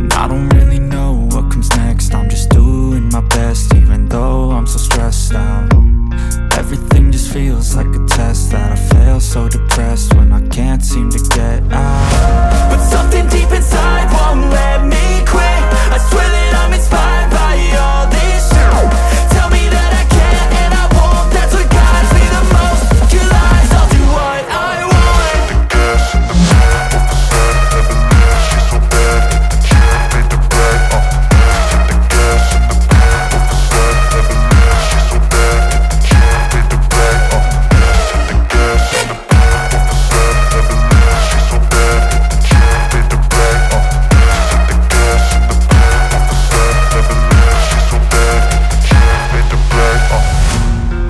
And I don't really know what comes next. I'm just doing my best even though I'm so stressed out. Everything just feels like a test that I fail so depressed When I can't seem to